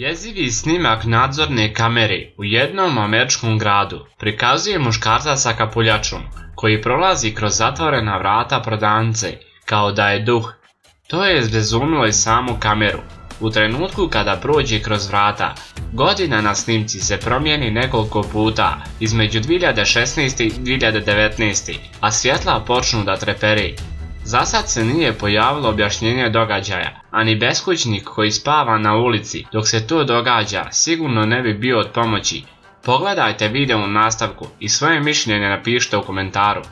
Jezivi snimak nadzorne kamere u jednom američkom gradu prikazuje muškarca sa kapuljačom koji prolazi kroz zatvorena vrata prodavnice kao da je duh. To je zbezumilo i samu kameru. U trenutku kada prođe kroz vrata, godina na snimci se promijeni nekoliko puta između 2016. i 2019. a svjetla počnu da treperi. Zasad se nije pojavilo objašnjenje događaja, a ni beskućnik koji spava na ulici dok se to događa sigurno ne bi bio od pomoći. Pogledajte video u nastavku i svoje mišljenje napišite u komentaru.